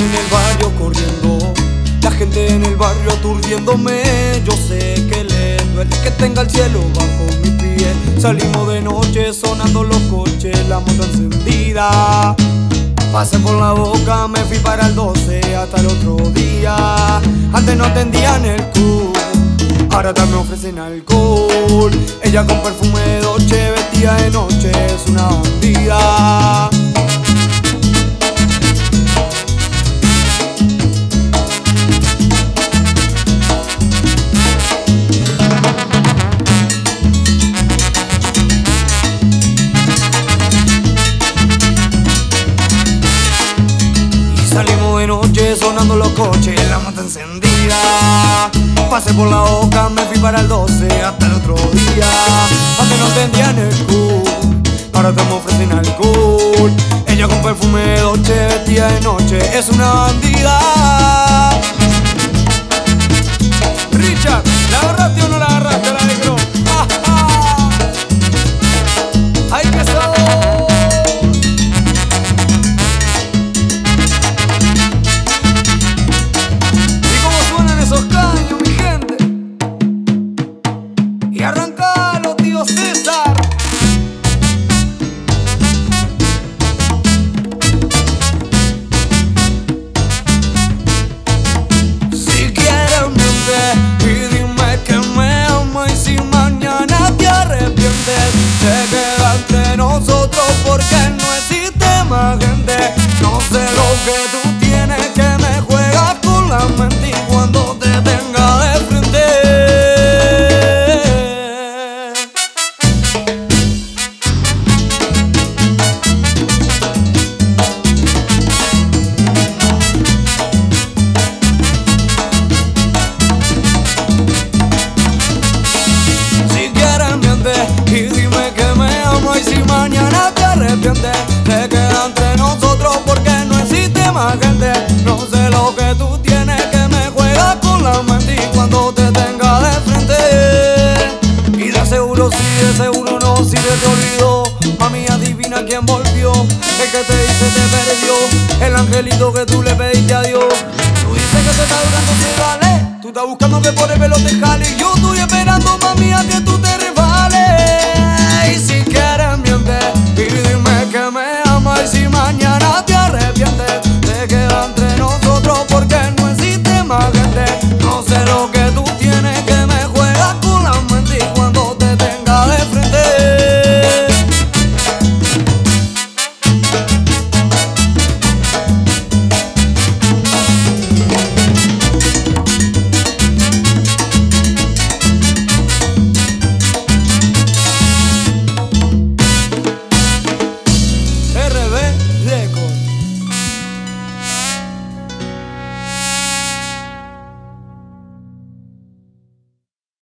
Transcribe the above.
en el barrio corriendo, la gente en el barrio aturdiéndome. Yo sé que le duele que tenga el cielo bajo mi pie. Salimos de noche sonando los coches, la moto encendida. Pasé por la boca, me fui para el 12 hasta el otro día. Antes no tendían el cu, ahora también ofrecen alcohol. Ella con perfume de noche, vestida de noche, es una bandida. Sonando los coches, la moto encendida. Pasé por la boca, me fui para el 12 hasta el otro día. Antes no tendían el cool, ahora te me ofrecen alcohol. Ella con perfume noche, vestida de noche, es una bandida. Porque no Sí, de seguro no, si te, olvidó. Mami adivina quién volvió El que te dice te perdió El angelito que tú le pediste a Dios. Tú dices que te está durando, te vale Tú estás buscando que por el pelo te jale. Yo estoy esperando, mami, a que tú te